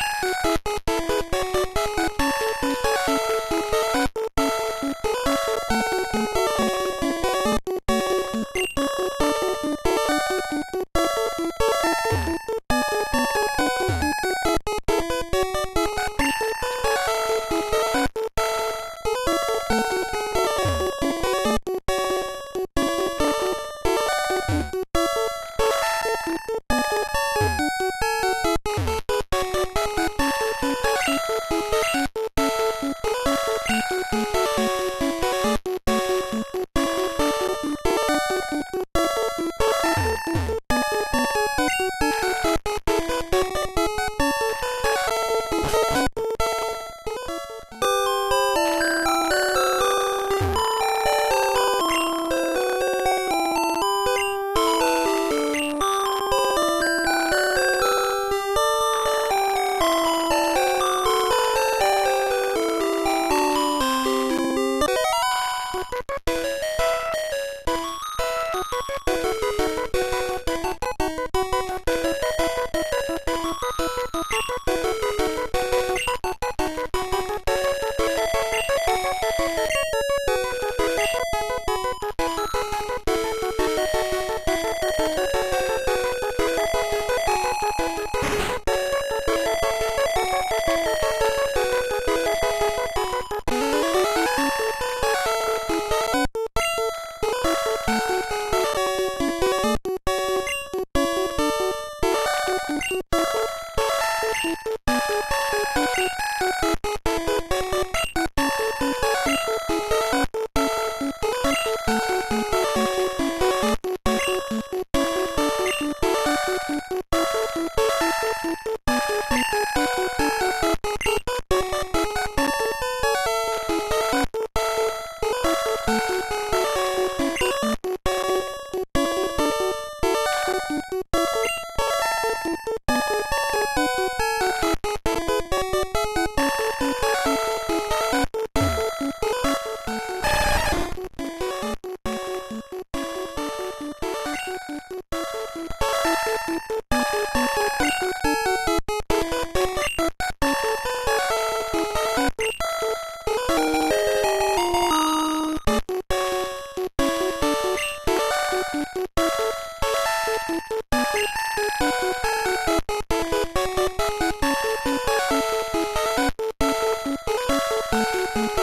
Thank you. フフフフ。you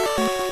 Thank you.